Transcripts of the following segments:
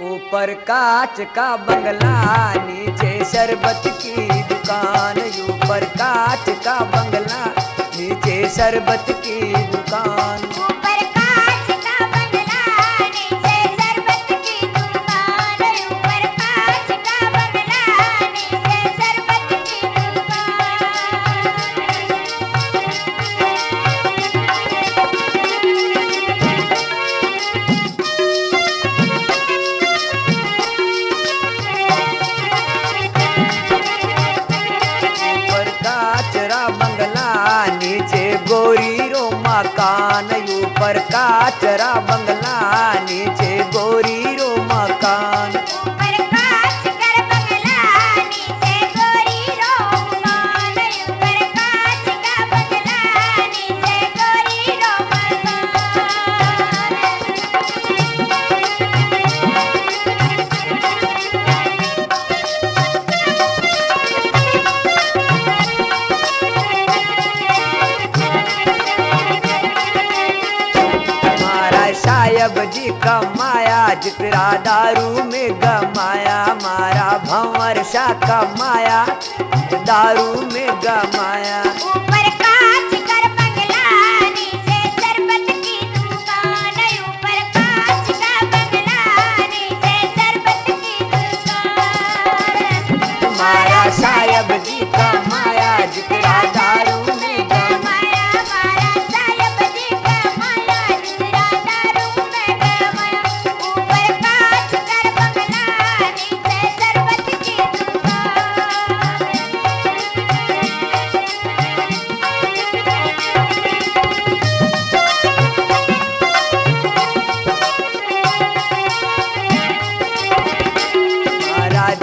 ऊपर काच का बंगला, नीचे शरबत की दुकान। ऊपर कांच का बंगला, नीचे शरबत की दुकान। रो मकान ऊपर काचरा बंगला नीचे साहेब जी का माया जितरा दारू में गमाया मारा भंवर सा का माया दारू में गमाया। ऊपर कांच कर बंगला नीचे शरबत की दुकान ऊपर कांच का बंगला नीचे शरबत की दुकान। मारा साहेब जी का माया जितरा दारू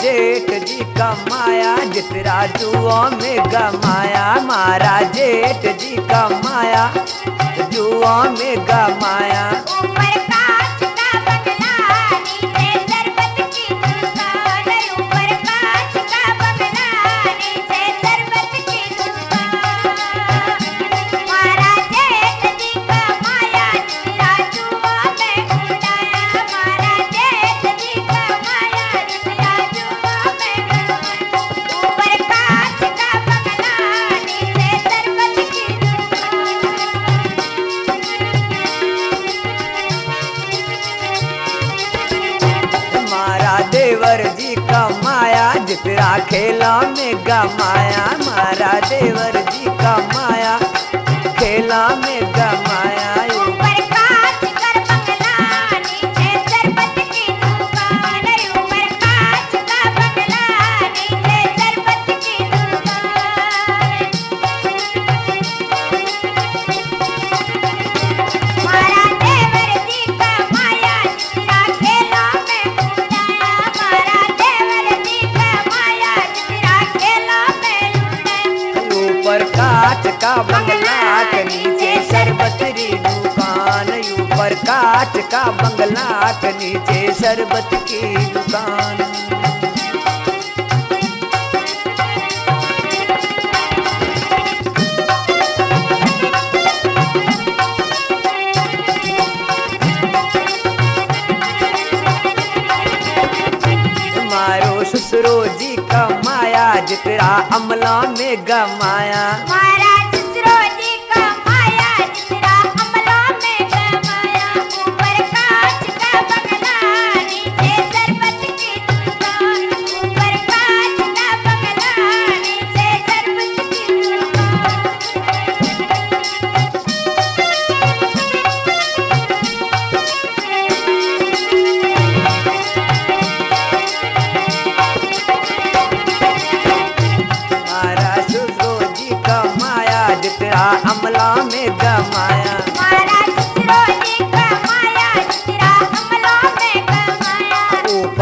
जेठ जी का माया जितरा जुआ में गमाया। मारा जेठ जी कमाया माया जुआ में गमाया। जी का माया जितरा खेला में गमाया मारा देवर जी का माया, खेला में गमाया ऊपर ऊपर काठ का बंगला के नीचे शरबत री दुकान, ऊपर काठ का बंगला के नीचे शरबत की दुकान। माया जितरा अमला में गमाया।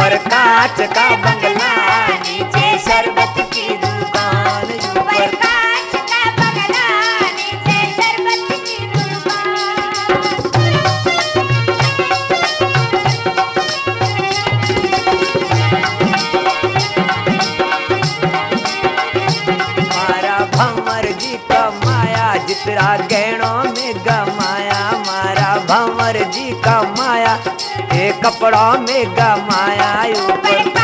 ऊपर कांच का बंगला नीचे शरबत की दुकान। ऊपर कांच का बंगला नीचे शरबत की दुकान। मारा भंवर जी का माया जितरा गहनों में गमाया मारा भंवर जी का माया ए कपड़ों में गमाया ऊपर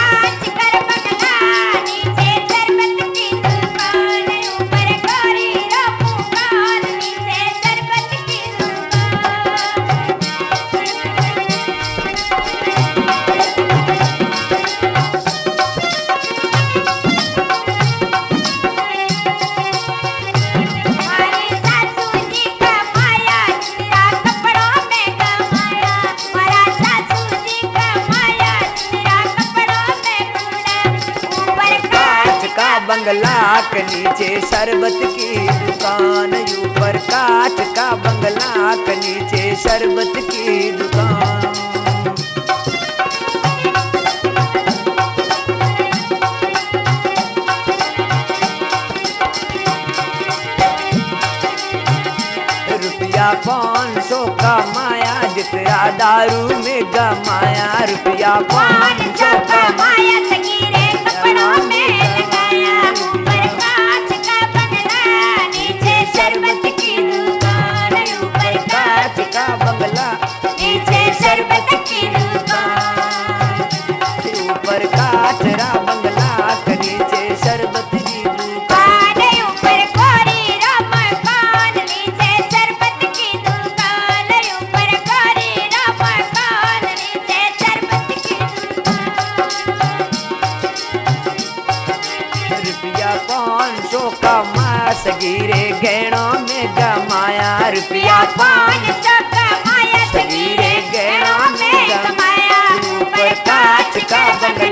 बंगला के नीचे शरबत की दुकान ऊपर कांच का बंगला के नीचे शरबत की दुकान। रुपया पाँच सौ का माया जितना दारू में गमाया, रुपया पाँच सौ का रुपया पाँच सौ का मास गिरे गहनों में गमाया रुपया पान पाँच सौ मास गिरे गहनों में कमाया ऊपर कांच का बंगला